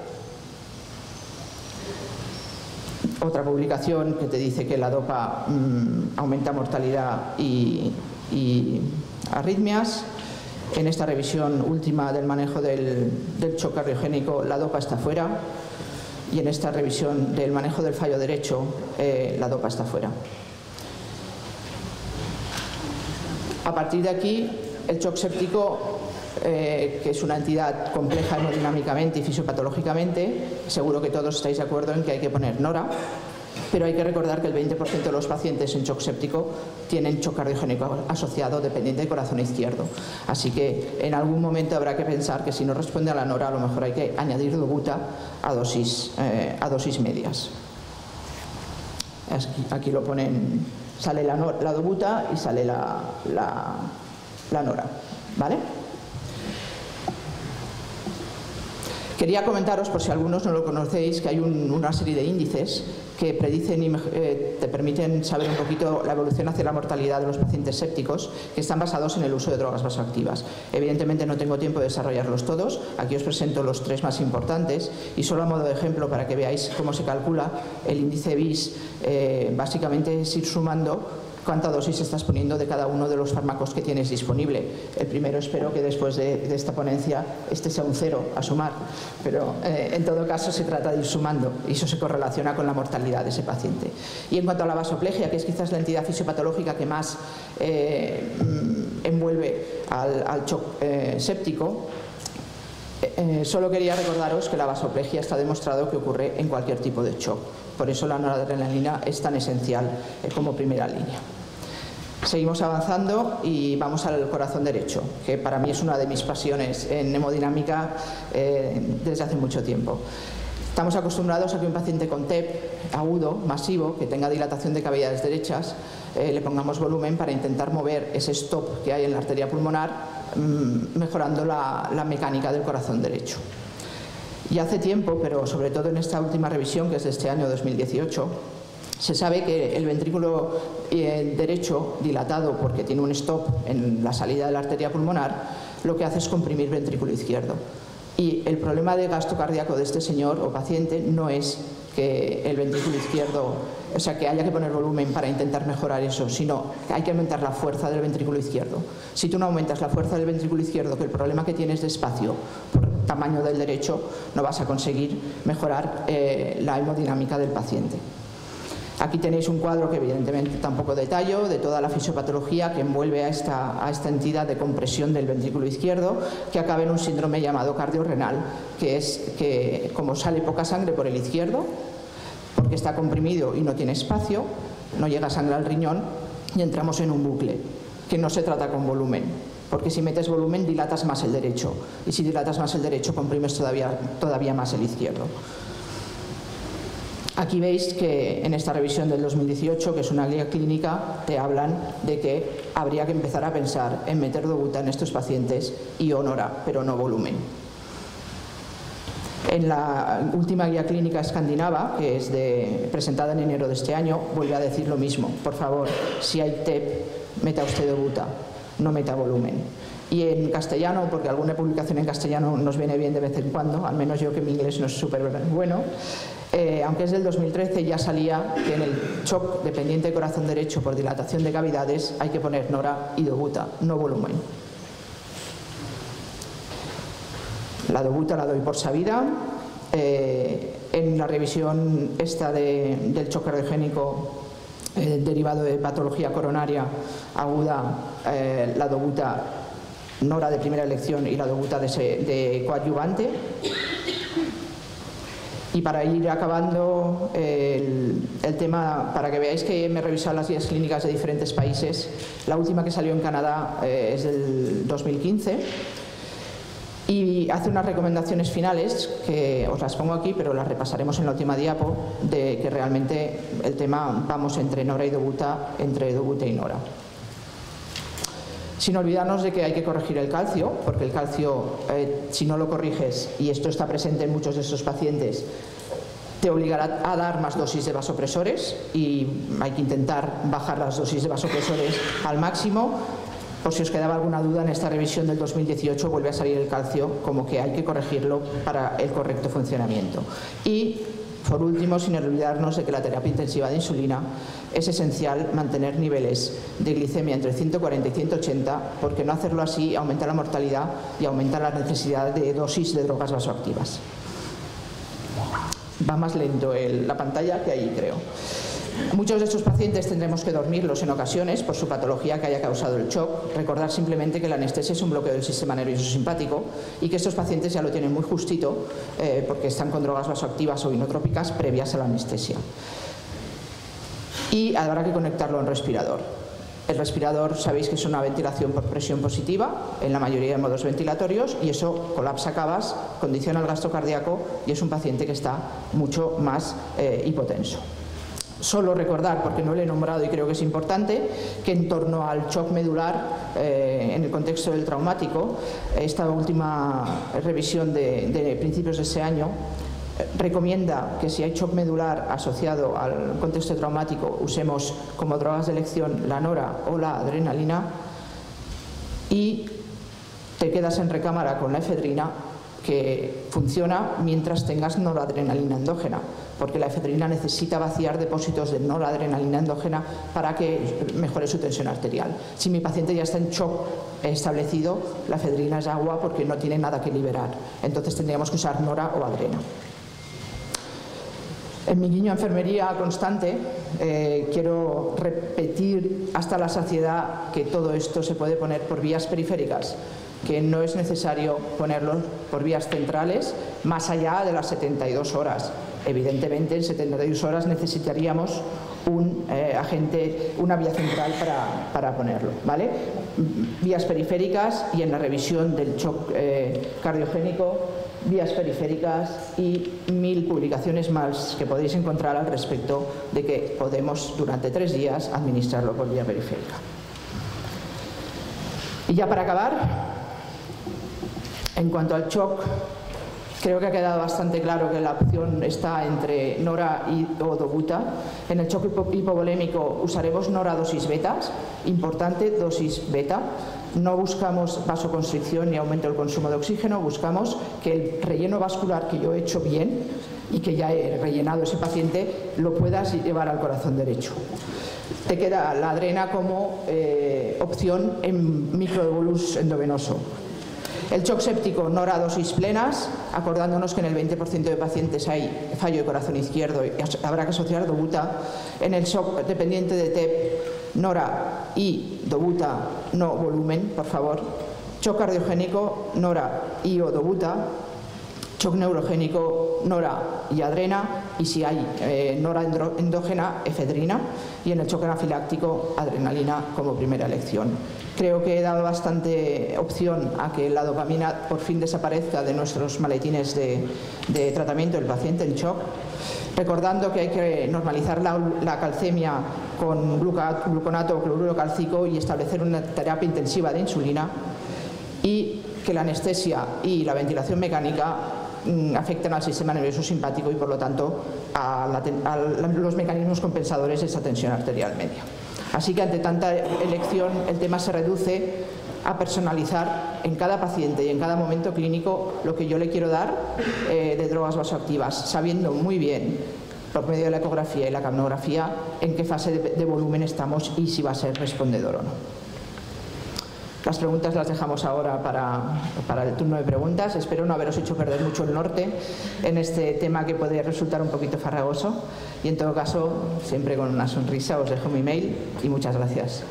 otra publicación que te dice que la dopa mm, aumenta mortalidad y, arritmias. En esta revisión última del manejo del, del shock cardiogénico, la dopa está fuera. Y en esta revisión del manejo del fallo derecho, eh, la dopa está fuera. A partir de aquí, el shock séptico eh, que es una entidad compleja hemodinámicamente y fisiopatológicamente, seguro que todos estáis de acuerdo en que hay que poner NORA, pero hay que recordar que el 20% de los pacientes en shock séptico tienen shock cardiogénico asociado dependiente del corazón izquierdo. Así que en algún momento habrá que pensar que si no responde a la NORA, a lo mejor hay que añadir dobuta a dosis, eh, a dosis medias. Aquí, lo ponen, sale la, la dobuta y sale la, la, la NORA. ¿Vale? Quería comentaros, por si algunos no lo conocéis, que hay una serie de índices que predicen y eh, te permiten saber un poquito la evolución hacia la mortalidad de los pacientes sépticos que están basados en el uso de drogas vasoactivas. Evidentemente no tengo tiempo de desarrollarlos todos, aquí os presento los tres más importantes y solo a modo de ejemplo para que veáis cómo se calcula el índice BIS, eh, básicamente es ir sumando cuánta dosis estás poniendo de cada uno de los fármacos que tienes disponible. El primero espero que después de, esta ponencia este sea un cero a sumar, pero eh, en todo caso se trata de ir sumando y eso se correlaciona con la mortalidad de ese paciente. Y en cuanto a la vasoplegia, que es quizás la entidad fisiopatológica que más eh, mm, envuelve al, shock eh, séptico, solo quería recordaros que la vasoplegia está demostrado que ocurre en cualquier tipo de shock. Por eso la noradrenalina es tan esencial como primera línea. Seguimos avanzando y vamos al corazón derecho, que para mí es una de mis pasiones en hemodinámica eh, desde hace mucho tiempo. Estamos acostumbrados a que un paciente con TEP agudo, masivo, que tenga dilatación de cavidades derechas, eh, le pongamos volumen para intentar mover ese stop que hay en la arteria pulmonar, mejorando la mecánica del corazón derecho. Y hace tiempo, pero sobre todo en esta última revisión, que es de este año 2018, se sabe que el ventrículo eh, derecho dilatado porque tiene un stop en la salida de la arteria pulmonar, lo que hace es comprimir ventrículo izquierdo. Y el problema de gasto cardíaco de este señor o paciente no es que el ventrículo izquierdo, o sea, que haya que poner volumen para intentar mejorar eso, sino que hay que aumentar la fuerza del ventrículo izquierdo. Si tú no aumentas la fuerza del ventrículo izquierdo, que el problema que tienes de espacio por tamaño del derecho, no vas a conseguir mejorar eh, la hemodinámica del paciente. Aquí tenéis un cuadro que evidentemente tampoco detallo de toda la fisiopatología que envuelve a esta, a esta entidad de compresión del ventrículo izquierdo que acaba en un síndrome llamado cardiorrenal, que es que como sale poca sangre por el izquierdo, porque está comprimido y no tiene espacio, no llega sangre al riñón y entramos en un bucle, que no se trata con volumen, porque si metes volumen dilatas más el derecho y si dilatas más el derecho comprimes todavía, todavía más el izquierdo. Aquí veis que en esta revisión del 2018, que es una guía clínica, te hablan de que habría que empezar a pensar en meter dobuta en estos pacientes y honora, pero no volumen. En la última guía clínica escandinava, que es de, presentada en enero de este año, vuelve a decir lo mismo. Por favor, si hay TEP, meta usted dobuta, no meta volumen y en castellano, porque alguna publicación en castellano nos viene bien de vez en cuando, al menos yo que mi inglés no es súper bueno, eh, aunque es del 2013 ya salía que en el shock dependiente de corazón derecho por dilatación de cavidades hay que poner nora y dobuta, no volumen. La dobuta la doy por sabida. Eh, en la revisión esta del shock cardiogénico eh, derivado de patología coronaria aguda, la dobuta Nora de primera elección y la Dobuta de, de coadyuvante. Y para ir acabando el, tema, para que veáis que me he revisado las guías clínicas de diferentes países, la última que salió en Canadá eh, es del 2015 y hace unas recomendaciones finales que os las pongo aquí, pero las repasaremos en la última diapo, de que realmente el tema vamos entre Nora y Dobuta, entre Dobuta y Nora. Sin olvidarnos de que hay que corregir el calcio, porque el calcio, eh, si no lo corriges, y esto está presente en muchos de estos pacientes, te obligará a dar más dosis de vasopresores y hay que intentar bajar las dosis de vasopresores al máximo. Por si os quedaba alguna duda, en esta revisión del 2018 vuelve a salir el calcio como que hay que corregirlo para el correcto funcionamiento. Y por último, sin olvidarnos de que la terapia intensiva de insulina es esencial mantener niveles de glicemia entre 140 y 180, porque no hacerlo así aumenta la mortalidad y aumenta la necesidad de dosis de drogas vasoactivas. Va más lento la pantalla que ahí creo. Muchos de estos pacientes tendremos que dormirlos en ocasiones por su patología que haya causado el shock. Recordar simplemente que la anestesia es un bloqueo del sistema nervioso simpático y que estos pacientes ya lo tienen muy justito eh, porque están con drogas vasoactivas o inotrópicas previas a la anestesia. Y habrá que conectarlo a un respirador. El respirador sabéis que es una ventilación por presión positiva en la mayoría de modos ventilatorios y eso colapsa cavas, condiciona el gasto cardíaco y es un paciente que está mucho más eh, hipotenso. Solo recordar, porque no lo he nombrado y creo que es importante, que en torno al shock medular, eh, en el contexto del traumático, esta última revisión de, principios de ese año eh, recomienda que si hay shock medular asociado al contexto traumático usemos como drogas de elección la nora o la adrenalina y te quedas en recámara con la efedrina que funciona mientras tengas noradrenalina endógena, porque la efedrina necesita vaciar depósitos de noradrenalina endógena para que mejore su tensión arterial. Si mi paciente ya está en shock establecido, la efedrina es agua porque no tiene nada que liberar. Entonces tendríamos que usar nora o adrena. En mi guiño enfermería constante eh, quiero repetir hasta la saciedad que todo esto se puede poner por vías periféricas que no es necesario ponerlo por vías centrales más allá de las 72 horas. Evidentemente, en 72 horas necesitaríamos un eh, agente, una vía central para, ponerlo. ¿vale? Vías periféricas y en la revisión del shock eh, cardiogénico, vías periféricas y mil publicaciones más que podéis encontrar al respecto de que podemos durante tres días administrarlo por vía periférica. Y ya para acabar, en cuanto al shock, creo que ha quedado bastante claro que la opción está entre Nora y o Dobuta. En el shock hipovolémico usaremos Nora dosis betas, importante dosis beta. No buscamos vasoconstricción ni aumento del consumo de oxígeno, buscamos que el relleno vascular que yo he hecho bien y que ya he rellenado ese paciente lo puedas llevar al corazón derecho. Te queda la adrena como eh, opción en microevolus endovenoso. El shock séptico, nora dosis plenas, acordándonos que en el 20% de pacientes hay fallo de corazón izquierdo y habrá que asociar dobuta. En el shock dependiente de TEP, nora y dobuta, no volumen, por favor. Shock cardiogénico, nora y o dobuta. Shock neurogénico, nora y adrena. Y si hay eh, nora endógena, efedrina. Y en el shock anafiláctico, adrenalina como primera elección. Creo que he dado bastante opción a que la dopamina por fin desaparezca de nuestros maletines de, tratamiento del paciente en shock, recordando que hay que normalizar la, calcemia con gluconato o cloruro cálcico y establecer una terapia intensiva de insulina y que la anestesia y la ventilación mecánica mm, afectan al sistema nervioso simpático y por lo tanto a los mecanismos compensadores de esa tensión arterial media. Así que ante tanta elección el tema se reduce a personalizar en cada paciente y en cada momento clínico lo que yo le quiero dar eh, de drogas vasoactivas, sabiendo muy bien por medio de la ecografía y la capnografía en qué fase de volumen estamos y si va a ser respondedor o no. Las preguntas las dejamos ahora para, el turno de preguntas. Espero no haberos hecho perder mucho el norte en este tema que puede resultar un poquito farragoso. Y en todo caso, siempre con una sonrisa, os dejo mi mail y muchas gracias.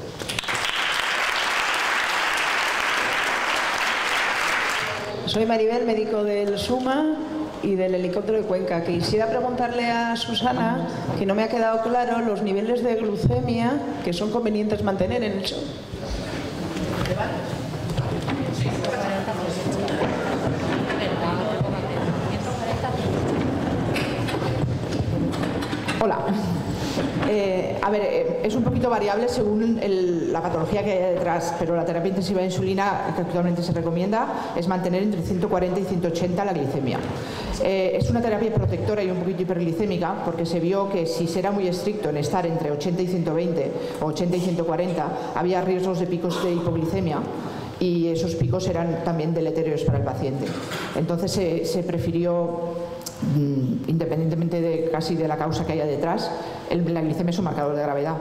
Soy Maribel, médico del SUMA y del helicóptero de Cuenca. Quisiera preguntarle a Susana, que no me ha quedado claro, los niveles de glucemia que son convenientes mantener en el show. Hola. Eh, a ver, eh, es un poquito variable según el- la patología que hay detrás, pero la terapia intensiva de insulina que actualmente se recomienda es mantener entre 140 y 180 la glicemia. Eh, es una terapia protectora y un poquito hiperglicémica porque se vio que si se era muy estricto en estar entre 80 y 120 o 80 y 140 había riesgos de picos de hipoglicemia y esos picos eran también deleterios para el paciente. Entonces se, prefirió independientemente de casi de la causa que haya detrás, el- la glicemia es un marcador de gravedad,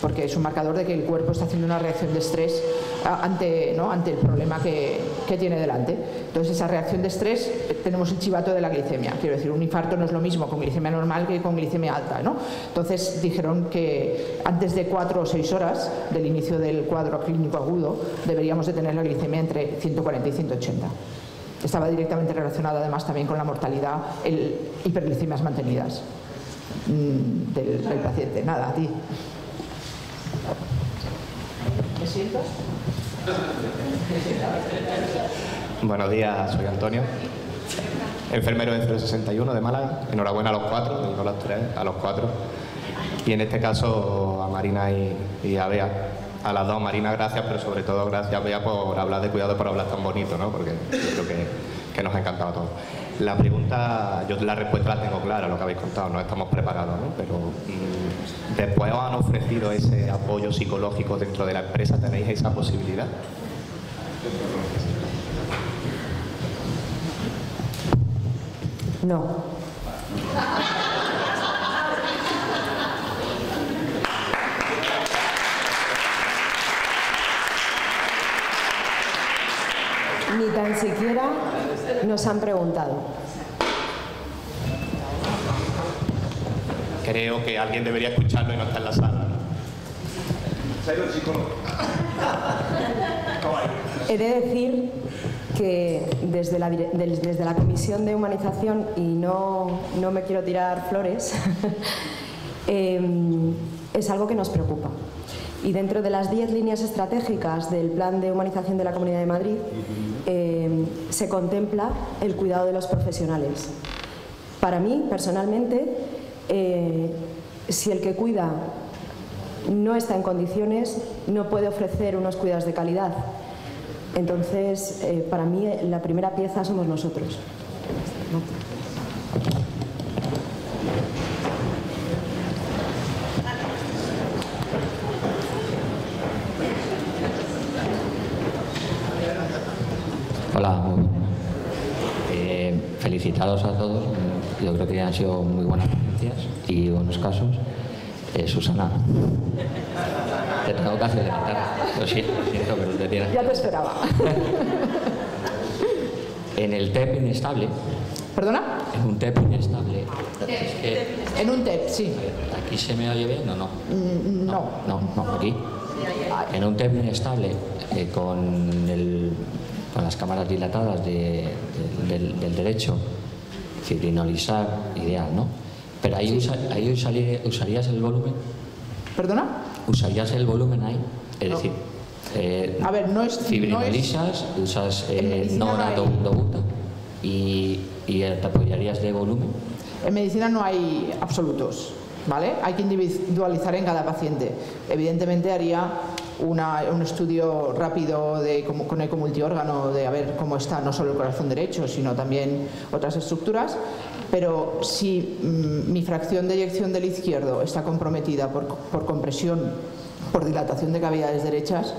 porque es un marcador de que el cuerpo está haciendo una reacción de estrés ante, ¿no? ante el problema que, que tiene delante. Entonces, esa reacción de estrés, eh, tenemos el chivato de la glicemia. Quiero decir, un infarto no es lo mismo con glicemia normal que con glicemia alta. ¿no? Entonces, dijeron que antes de cuatro o seis horas del inicio del cuadro clínico agudo, deberíamos de tener la glicemia entre 140 y 180. Estaba directamente relacionada además también con la mortalidad, el hiperglicemias mantenidas mm, del, del paciente. Nada, a ti. ¿Me sientas? Buenos días, soy Antonio, enfermero de 061 de Málaga. Enhorabuena a los cuatro, no a los tres, a los cuatro. Y en este caso a Marina y, y a Bea. A las dos, Marina, gracias, pero sobre todo gracias, Bea, por hablar de cuidado, por hablar tan bonito, ¿no? Porque yo creo que, que nos ha encantado a todos. La pregunta, yo la respuesta la tengo clara, lo que habéis contado, no estamos preparados, ¿no? Pero mm, después os han ofrecido ese apoyo psicológico dentro de la empresa, ¿tenéis esa posibilidad? No. [LAUGHS] Ni tan siquiera nos han preguntado. Creo que alguien debería escucharlo y no está en la sala. He de decir que desde la, desde la Comisión de Humanización, y no, no me quiero tirar flores, [LAUGHS] em, es algo que nos preocupa. Y dentro de las 10 líneas estratégicas del Plan de Humanización de la Comunidad de Madrid em, se contempla el cuidado de los profesionales. Para mí, personalmente, eh, si el que cuida no está en condiciones, no puede ofrecer unos cuidados de calidad. Entonces, eh, para mí, eh, la primera pieza somos nosotros. Hola, muy buenas. Eh, felicitaros a todos. Yo creo que han sido muy buenas ponencias y buenos casos. Eh, Susana, te tengo que hacer levantar. Lo siento, lo siento, pero te tienes. Ya te esperaba. [LAUGHS] En el TEP inestable, ¿Perdona? en un TEP inestable, es que En un TEP, sí. aquí se me oye bien o no. Mm, No. No, no, aquí. En un TEP inestable, eh, con, el- con las cámaras dilatadas de- de- del, del derecho, fibrinolizar, ideal, ¿no? Pero ahí, usa- ahí usaría- usarías el volumen, ¿Perdona? usarías el volumen ahí, es decir, eh, A ver, no es- fibrinolizas, usas En eh, no noradobutta y, y te apoyarías de volumen. En medicina no hay absolutos, ¿vale? Hay que individualizar en cada paciente. Evidentemente haría un estudio rápido de, con eco multiórgano de a ver cómo está no solo el corazón derecho, sino también otras estructuras. Pero si mm, mi fracción de eyección del izquierdo está comprometida por, por compresión, por dilatación de cavidades derechas,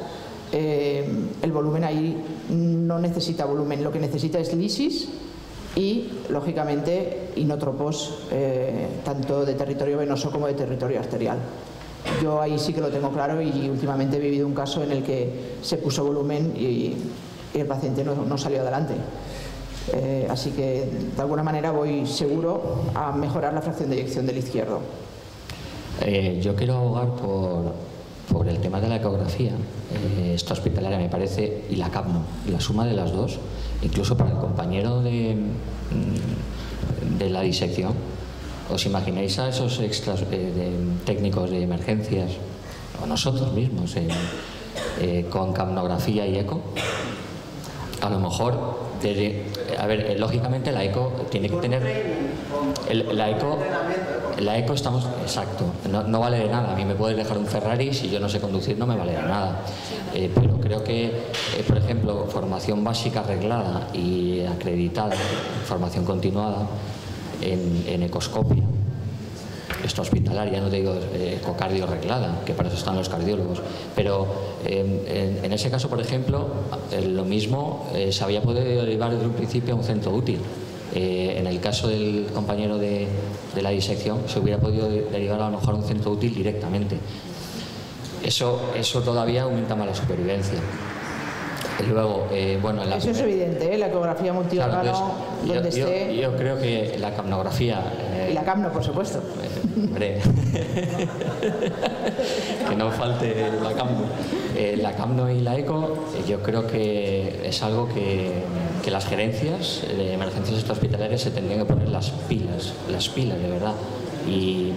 eh, el volumen ahí no necesita volumen, lo que necesita es lisis y, lógicamente, inótropos eh, tanto de territorio venoso como de territorio arterial. Yo ahí sí que lo tengo claro y últimamente he vivido un caso en el que se puso volumen y, el paciente no, no salió adelante. Eh, así que, de alguna manera, voy seguro a mejorar la fracción de eyección del izquierdo. Eh, yo quiero abogar por, por el tema de la ecografía, eh, esta hospitalaria me parece, y la CAPNO, la suma de las dos, incluso para el compañero de, mm, de la disección, ¿os imagináis a esos extras eh, técnicos de emergencias, o nosotros mismos, eh, con capnografía y eco? A lo mejor, a ver, lógicamente la eco tiene que tener... la eco la eco estamos, exacto, no, vale de nada. A mí me puedes dejar un Ferrari, si yo no sé conducir no me vale de nada. Eh, pero creo que, eh, por ejemplo, formación básica arreglada y acreditada, formación continuada en, ecoscopia, esto hospitalaria, no te digo eh, ecocardio arreglada, que para eso están los cardiólogos, pero en, ese caso, por ejemplo, lo mismo se había podido derivar desde un principio a un centro útil. Eh, en el caso del compañero de, la disección, se hubiera podido derivar a lo mejor a un centro útil directamente. Eso, eso todavía aumenta más la supervivencia. Luego, eh, bueno, Eso es evidente, ¿eh? la ecografía multiórgano, donde yo, esté... Yo, creo que la capnografía... y la capno, por supuesto. hombre, [LAUGHS] que no falte la capno. la capno y la eco, yo creo que es algo que que las gerencias de emergencias hospitalarias se tendrían que poner las pilas, las pilas de verdad, y,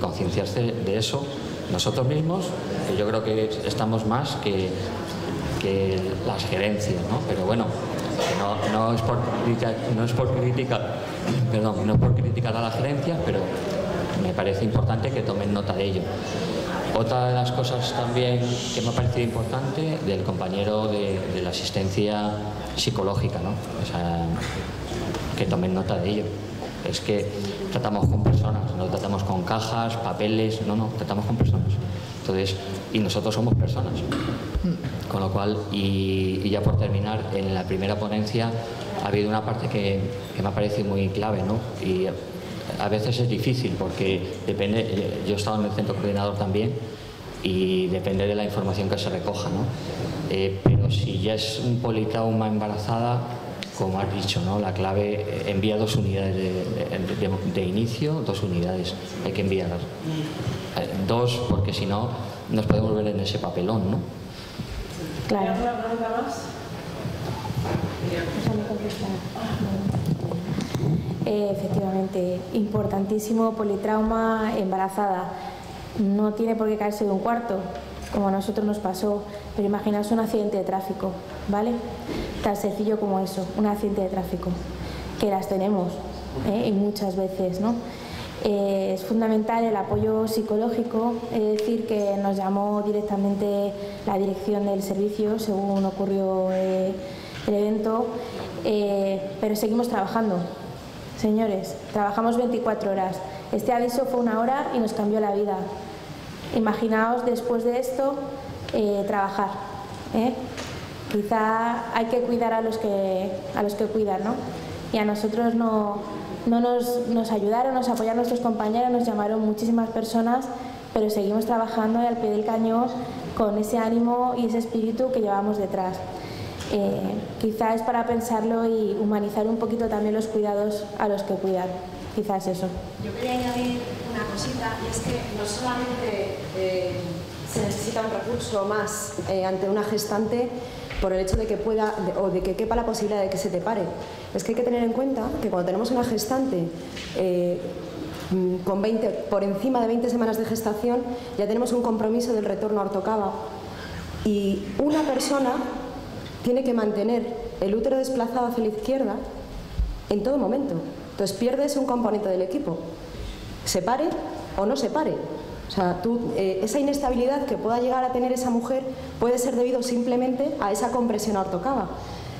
concienciarse de eso nosotros mismos, que yo creo que estamos más que, que las gerencias, ¿no? Pero bueno, no, es por crítica, perdón, no es por criticar a las gerencias, pero me parece importante que tomen nota de ello. Otra de las cosas también que me ha parecido importante del compañero de, la asistencia psicológica, ¿no? que tomen nota de ello. Es que tratamos con personas, no tratamos con cajas, papeles, no, no, tratamos con personas. Entonces, y nosotros somos personas. Con lo cual, y, ya por terminar, en la primera ponencia ha habido una parte que, que me ha parecido muy clave, ¿no? Y a veces es difícil porque depende, yo he estado en el centro coordinador también y depende de la información que se recoja, ¿no? Eh, pero si ya es un politrauma embarazada, como has dicho, ¿no? la clave eh, envía dos unidades de, inicio, dos unidades, hay que enviar eh, dos porque si no nos podemos ver en ese papelón. ¿no? Claro. pregunta más? Efectivamente, importantísimo, politrauma embarazada. No tiene por qué caerse de un cuarto, como a nosotros nos pasó, pero imaginaos un accidente de tráfico, ¿vale? Tan sencillo como eso, un accidente de tráfico, que las tenemos, ¿eh? y muchas veces, ¿no? Eh, es fundamental el apoyo psicológico, es decir, que nos llamó directamente la dirección del servicio según ocurrió el evento, pero seguimos trabajando, Señores, trabajamos 24 horas. Este aviso fue una hora y nos cambió la vida. Imaginaos después de esto eh, trabajar. ¿eh? Quizá hay que cuidar a los que, a los que cuidan, ¿no? Y a nosotros no, no nos, nos ayudaron, nos apoyaron nuestros compañeros, nos llamaron muchísimas personas, pero seguimos trabajando al pie del cañón con ese ánimo y ese espíritu que llevamos detrás. Eh, quizá es para pensarlo y humanizar un poquito también los cuidados a los que cuidan. Quizás eso. Yo quería añadir una cosita y es que no solamente eh, se necesita un recurso más eh, ante una gestante por el hecho de que pueda o de que quepa la posibilidad de que se te pare. Es que hay que tener en cuenta que cuando tenemos una gestante mm, con 20, por encima de 20 semanas de gestación, ya tenemos un compromiso del retorno a ortocava. Y una persona tiene que mantener el útero desplazado hacia la izquierda en todo momento. Entonces pierdes un componente del equipo. Se pare o no se pare. O sea, eh, esa inestabilidad que pueda llegar a tener esa mujer puede ser debido simplemente a esa compresión ortocava.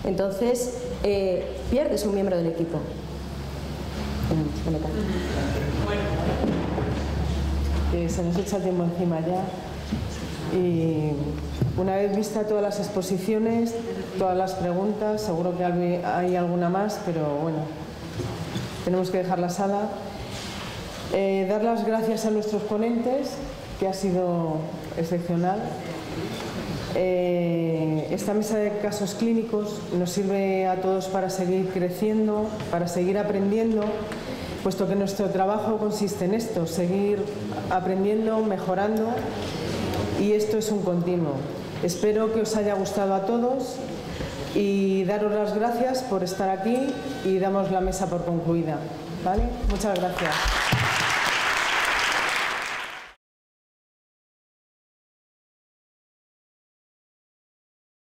Entonces, eh, pierdes un miembro del equipo. Eh, se nos echa el tiempo encima ya. Y una vez vista todas las exposiciones, todas las preguntas, seguro que hay alguna más, pero bueno, tenemos que dejar la sala. Eh, dar las gracias a nuestros ponentes, que ha sido excepcional. Eh, esta mesa de casos clínicos nos sirve a todos para seguir creciendo, para seguir aprendiendo, puesto que nuestro trabajo consiste en esto, seguir aprendiendo, mejorando y esto es un continuo. Espero que os haya gustado a todos y daros las gracias por estar aquí y damos la mesa por concluida. ¿vale? Muchas gracias.